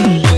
Mm-hmm.